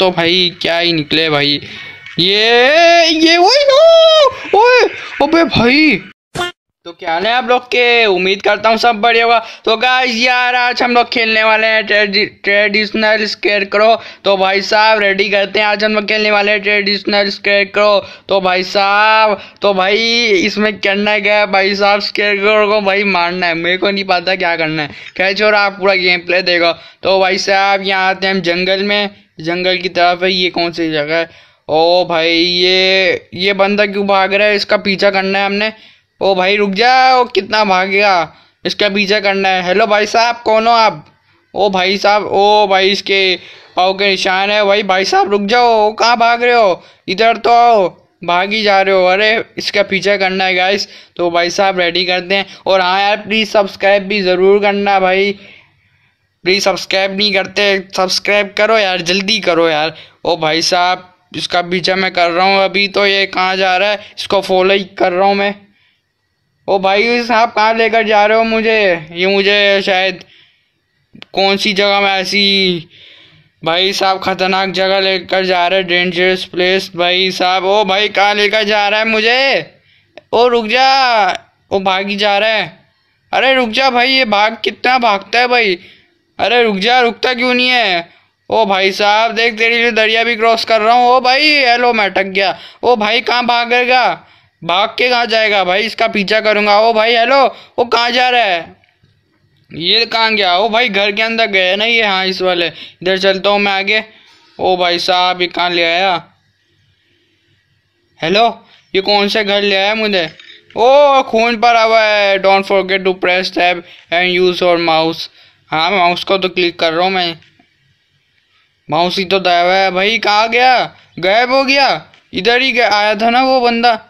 तो भाई क्या ही निकले भाई। ये ये वही नो ओए, अबे भाई। तो क्या है आप लोग के, उम्मीद करता हूँ सब बढ़िया होगा। तो गाइस यार, आज हम लोग खेलने वाले हैं ट्रेडिशनल स्केयर करो तो भाई साहब रेडी करते हैं आज हम लोग खेलने वाले हैं ट्रेडिशनल स्केयर करो तो भाई साहब तो भाई, इसमें करना क्या है? भाई साहब स्केयर करो को भाई मारना है। मेरे को नहीं पता क्या करना है। कह छोरा आप पूरा गेम प्ले देगा तो भाई साहब, यहाँ आते हैं हम जंगल में। जंगल की तरफ़ है, ये कौन सी जगह है? ओ भाई, ये ये बंदा क्यों भाग रहा है? इसका पीछा करना है हमने। ओ भाई, रुक जाओ कितना भागेगा? इसका पीछा करना है। हेलो भाई साहब, कौन हो आप? ओ भाई साहब, ओ भाई, इसके पाओ के निशान है। भाई भाई साहब, रुक जाओ कहाँ भाग रहे हो? इधर तो आओ, भाग ही जा रहे हो। अरे, इसका पीछा करना है गाइस तो भाई साहब रेडी करते हैं। और हाँ यार प्लीज़ सब्सक्राइब भी ज़रूर करना भाई। प्लीज़ सब्सक्राइब नहीं करते सब्सक्राइब करो यार, जल्दी करो यार। ओ भाई साहब, इसका पीछा मैं कर रहा हूँ, अभी तो ये कहाँ जा रहा है? इसको फॉलो ही कर रहा हूँ मैं। ओ भाई साहब, कहाँ लेकर जा रहे हो मुझे? ये मुझे शायद कौन सी जगह में ऐसी भाई साहब खतरनाक जगह लेकर जा रहे डेंजरस प्लेस भाई साहब, ओ भाई, कहाँ लेकर जा रहा है मुझे? ओ रुक जा, ओ भागी जा रहा है। अरे रुक जा भाई, ये भाग कितना भागता है भाई? अरे रुक जा, रुकता क्यों नहीं है? ओ भाई साहब, देख तेरे लिए दरिया भी क्रॉस कर रहा हूँ। ओ भाई हेलो मैं अटक गया। ओ भाई, कहाँ भागेगा भाग के कहाँ जाएगा भाई? इसका पीछा करूँगा। ओ भाई हेलो वो कहाँ जा रहा है? ये कहाँ गया? ओ भाई, घर के अंदर गया ना ये? हाँ इस वाले। इधर चलता हूँ मैं आगे। ओ भाई साहब, ये कहाँ ले आया? हेलो ये कौन से घर ले आया मुझे? ओ, खून पर हुआ है। Don't forget to press tab and use और माउस हाँ माउस को तो क्लिक कर रहा हूँ मैं। माउस ही तो दया है भाई, कहाँ गया? गायब हो गया। इधर ही आया था ना वो बंदा।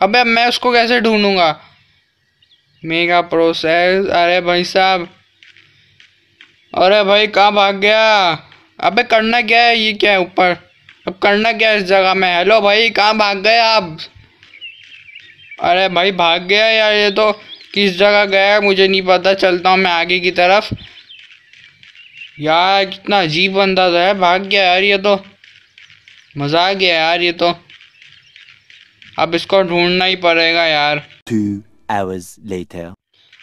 अबे मैं उसको कैसे ढूंढूँगा? मेगा प्रोसेस अरे भाई साहब। अरे भाई, कहाँ भाग गया? अबे करना क्या है ये क्या है ऊपर? अब करना क्या है इस जगह में? हेलो भाई, कहाँ भाग गए आप? अरे भाई, भाग गया यार ये तो। किस जगह गया मुझे नहीं पता चलता हूँ मैं आगे की तरफ़। यार कितना अजीब बंदा था है भाग गया यार ये तो। मज़ा आ गया यार ये तो। अब इसको ढूंढना ही पड़ेगा यार। Hours later.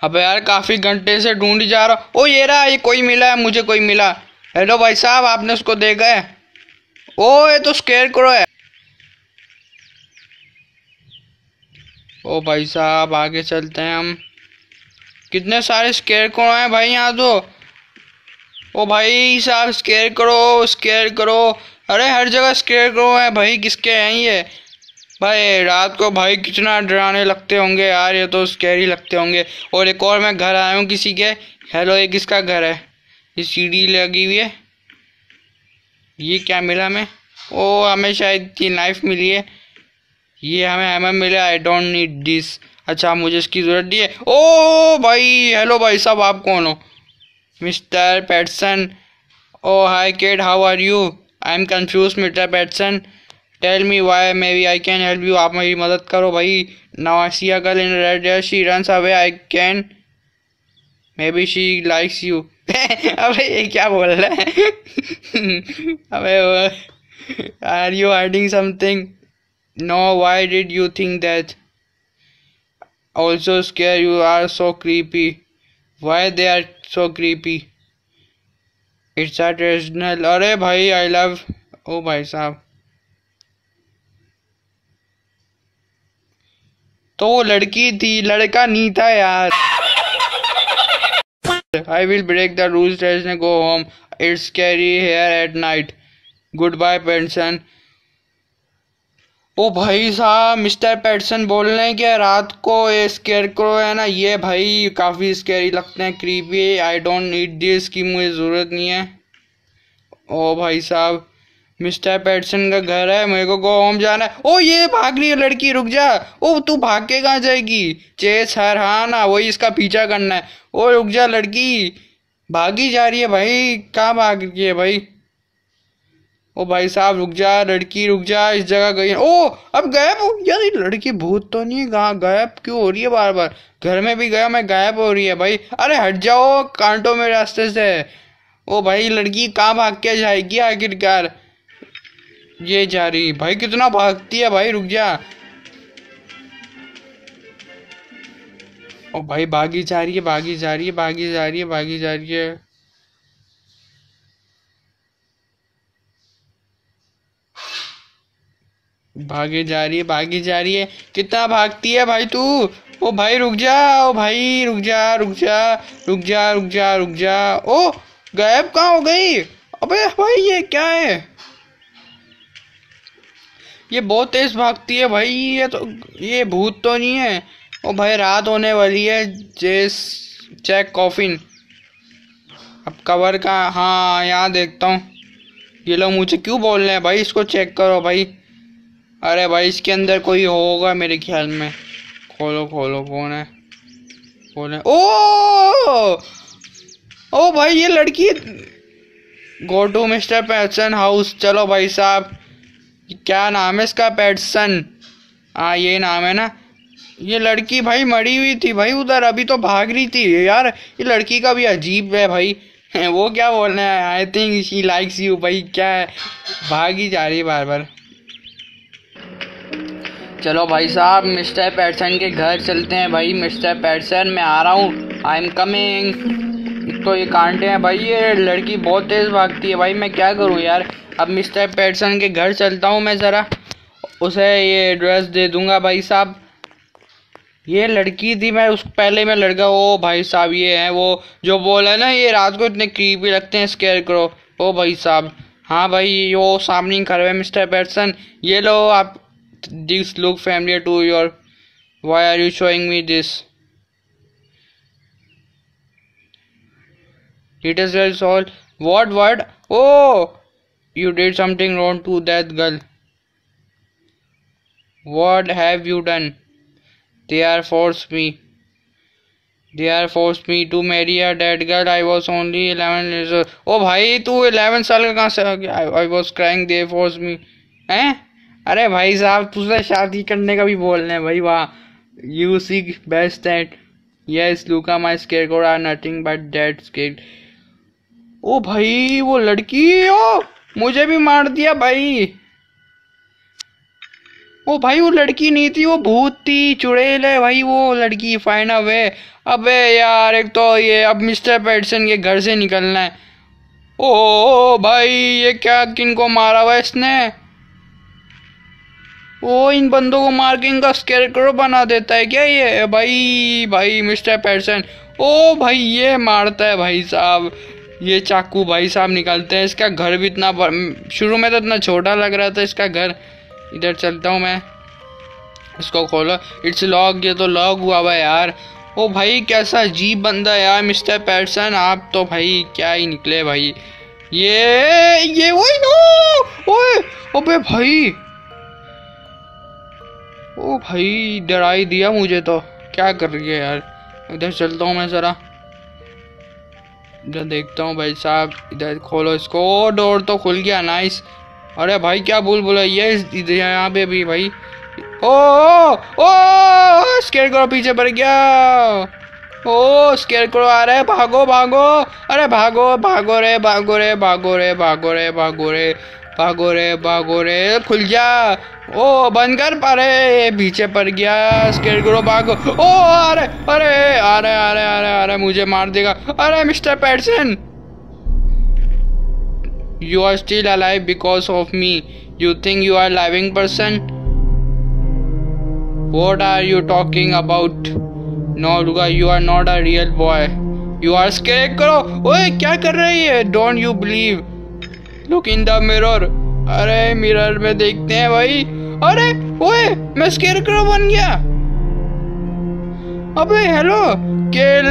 अब यार काफ़ी घंटे से ढूंढ जा रहा ओ ये रहा ये कोई मिला है मुझे कोई मिला। हेलो भाई साहब आपने उसको देखा है? ओ ये तो स्केयर करो है। ओ भाई साहब, आगे चलते हैं हम। कितने सारे स्केयर करो हैं भाई यहाँ तो। ओ भाई साहब स्केयर करो स्केयर करो। अरे हर जगह स्केयर करो है भाई, किसके हैं ये? भाई रात को भाई कितना डराने लगते होंगे यार, ये तो स्कैरी लगते होंगे। और एक और मैं घर आया हूँ किसी के। हेलो ये किसका घर है? ये सीढ़ी लगी हुई है। ये क्या मिला हमें? ओ, हमें शायद ये नाइफ मिली है। ये हमें हमें मिला आई डोंट नीड दिस अच्छा मुझे इसकी ज़रूरत नहीं है। ओ भाई हेलो भाई साहब, आप कौन हो? Mister Patterson oh hi Kade how are you I am confuse mister Patterson tell me why maybe I can help you आप मेरी मदद करो भाई। नवासिया girl in red she run away I can maybe she likes you अबे, ये क्या बोल रहा है? अबे are you hiding something no why did you think that also scare you are so creepy why they are so creepy it's a traditional अरे भाई I love ओ भाई साहब तो वो लड़की थी लड़का नहीं था यार I will break the rules go home it's carry hair at night good bye pension ओ भाई साहब, मिस्टर पैटसन बोल रहे हैं कि रात को ये स्केयर करो है ना, ये भाई काफ़ी स्केरी लगते हैं creepy I don't need this की मुझे ज़रूरत नहीं है। ओ भाई साहब, मिस्टर पैटसन का घर है, मेरे को गो होम जाना है। ओ, ये भाग रही है लड़की, रुक जा। ओ, तू भाग के कहाँ जाएगी? चेस हर हाँ ना, वही इसका पीछा करना है। ओ, रुक जा लड़की, भागी जा रही है भाई, कहाँ भाग रही है भाई? ओ भाई साहब, रुक जा, लड़की, रुक जा, इस जगह गई ओ, अब गायब हो यार ये लड़की, भूत तो नहीं कहाँ गायब? क्यों हो रही है बार बार घर में भी गया, मैं गायब हो रही है भाई। अरे हट जाओ, कांटो में रास्ते से। ओ भाई, लड़की कहाँ भाग के जाएगी आखिरकार? ये जा रही। भाई, कितना भागती है भाई, रुक जा। ओ भाई, भागी जा रही है, भागी जा रही है, भागी जा रही है, भागी जा रही है। भागे जा रही है, भागी जा रही है। कितना भागती है भाई तू? ओ भाई, रुक जा, ओ भाई, रुक जा रुक जा रुक जा रुक जा रुक जा। ओ, गायब कहाँ हो गई? अबे भाई, ये क्या है? ये बहुत तेज भागती है भाई, ये तो ये भूत तो नहीं है। ओ भाई, रात होने वाली है, जेस चेक कॉफिन। अब कवर का हाँ यहाँ देखता हूँ। ये लोग मुझे क्यों बोल रहे हैं भाई? इसको चेक करो भाई। अरे भाई, इसके अंदर कोई होगा मेरे ख्याल में। खोलो खोलो कौन है। कौन है। ओ! ओ भाई, ये लड़की go to mister Patterson house. चलो भाई साहब, क्या नाम है इसका पैटसन? हाँ ये नाम है ना। ये लड़की भाई मरी हुई थी भाई उधर, अभी तो भाग रही थी। यार, ये लड़की का भी अजीब है भाई। वो क्या बोल रहे हैं I think she likes you भाई। क्या है? भाग ही जा रही है बार बार चलो भाई साहब, मिस्टर पैटसन के घर चलते हैं भाई। मिस्टर पैटसन, मैं आ रहा हूँ। आई एम कमिंग तो ये कांटे हैं भाई, ये लड़की बहुत तेज़ भागती है भाई। मैं क्या करूँ यार? अब मिस्टर पैटसन के घर चलता हूँ मैं ज़रा। उसे ये एड्रेस दे दूँगा भाई साहब। ये लड़की थी, मैं उस, पहले मैं लड़का, ओ भाई साहब, ये है वो जो बोला ना, ये रात को इतने क्रीपी लगते हैं स्केयर करो ओ भाई साहब। हाँ भाई वो सामने खड़े हुए मिस्टर पैटसन। ये लो आप this look familiar to your why are you showing me this it is all what what oh you did something wrong to that girl what have you done they are forced me they are forced me to marry a dead girl i was only 11 years old oh bhai tu 11 साल का कहाँ से I, I was crying they forced me हैं अरे भाई साहब तुझे शादी करने का भी बोल रहे हैं भाई, वाह। You see best that yes Luca my scare god are nothing but date skate ओ भाई, वो लड़की, ओ, मुझे भी मार दिया भाई। ओ भाई, वो लड़की नहीं थी, वो भूत थी, चुड़ैल है भाई वो लड़की फाइन अवे अबे यार, एक तो ये, अब मिस्टर पेटसन के घर से निकलना है। ओ भाई, ये क्या किन को मारा हुआ इसने? वो इन बंदों को मार के इनका स्केर बना देता है। क्या ये भाई भाई मिस्टर पैरसन ओ भाई, ये मारता है भाई साहब। ये चाकू भाई साहब निकालते हैं। इसका घर भी इतना शुरू में तो इतना छोटा लग रहा था इसका घर। इधर चलता हूँ मैं। इसको खोलो। इट्स लॉक ये तो लॉक हुआ हुआ यार। ओ भाई, कैसा अजीब बंदा यार मिस्टर पैटसन आप तो भाई, क्या ही निकले भाई। ये ये वही नो, ओए भाई। ओ भाई डराई दिया मुझे तो। क्या कर रही है यार? इधर चलता हूँ मैं ज़रा। इधर देखता हूँ भाई साहब इधर खोलो इसको। ओ डोर तो खुल गया नाइस। अरे भाई क्या भूल बोला ये यहाँ पे भी भाई। ओ ओ, ओ करो पीछे पड़ गया। ओ स्केर करो आ रहे भागो भागो। अरे भागो भागो रे भागो रे भागो रे भागो रे भागो रे भागो रे। भागो रे भागो रे खुल जा। ओ, बंद कर, अरे, पीछे पड़ गया स्केर करो भागो ओ, अरे अरे अरे अरे अरे अरे, मुझे मार देगा। अरे mister Patterson you are still alive because of me you think you are living person what are you talking about no you are not a real boy you are scare करो ओए, क्या कर रही है? Don't you believe look in the mirror अरे mirror में देखते हैं भाई। अरे, ओए, मैं स्केर करो बन गया। अबे हेलो किल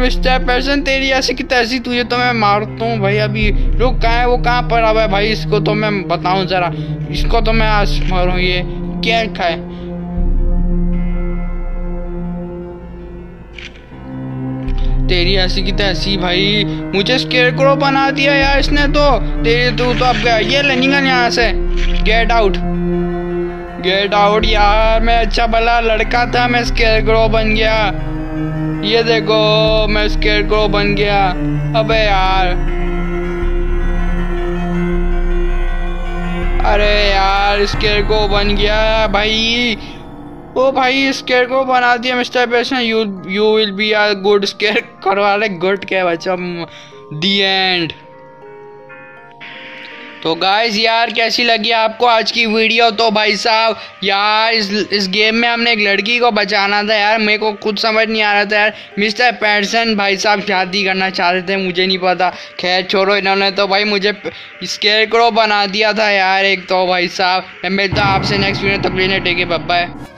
मिस्टर पर्सन तेरी ऐसी की तैसी तुझे तो मैं मारता हूँ भाई अभी। रुक कहाँ है, वो कहाँ पर अब है भाई? इसको तो मैं बताऊँ जरा। इसको तो मैं आज मारूँ ये। क्या खाए? तेरी ऐसी की तैसी भाई, मुझे स्केयर करो, बना दिया यार इसने तो। तेरी तू तो अब गया, ये ले निकल यहाँ से गेट आउट गेट आउट यार, मैं अच्छा भला लड़का था, मैं स्केयर करो बन गया। ये देखो, मैं स्केयर करो बन गया। अबे यार। अरे यार स्केर को बन गया भाई। ओ भाई स्केर को बना दिया mister Patterson you you will be a good scare करवा ले गुड के बच्चा? दी एंड तो गाइज़ यार, कैसी लगी आपको आज की वीडियो तो भाई साहब, यार, इस इस गेम में हमने एक लड़की को बचाना था, यार। मेरे को कुछ समझ नहीं आ रहा था, यार। मिस्टर पैटसन भाई साहब शादी करना चाहते थे, मुझे नहीं पता। खैर, छोड़ो, इन्होंने तो भाई मुझे स्केयर बना दिया था, यार, एक तो भाई साहब। मैं मिलता आपसे नेक्स्ट वीडियो तक लेने टेके बब्बा है